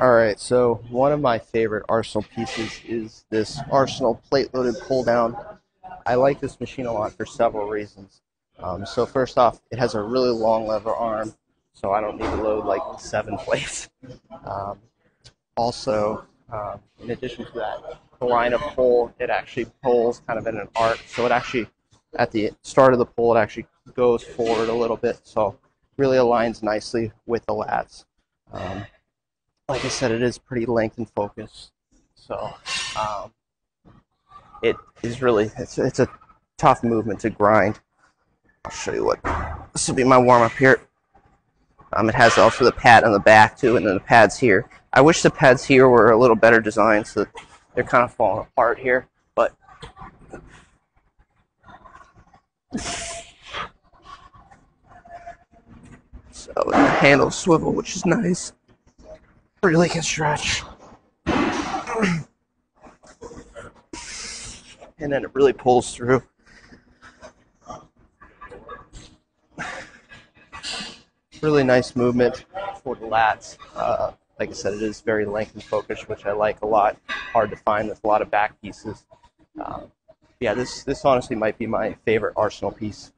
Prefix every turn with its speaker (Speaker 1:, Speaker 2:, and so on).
Speaker 1: All right, so one of my favorite Arsenal pieces is this Arsenal plate-loaded pull-down. I like this machine a lot for several reasons. Um, so first off, it has a really long lever arm, so I don't need to load like seven plates. Um, also, uh, in addition to that, the line of pull, it actually pulls kind of in an arc, so it actually, at the start of the pull, it actually goes forward a little bit, so really aligns nicely with the lats. Um, like I said, it is pretty length and focus. So um, it is really it's it's a tough movement to grind. I'll show you what this will be my warm up here. Um, it has also the pad on the back too, and then the pads here. I wish the pads here were a little better designed, so they're kind of falling apart here. But so the handle swivel, which is nice really can stretch. and then it really pulls through. Really nice movement for the lats. Uh, like I said, it is very length and focused, which I like a lot. Hard to find with a lot of back pieces. Uh, yeah, this this honestly might be my favorite Arsenal piece.